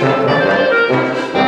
Música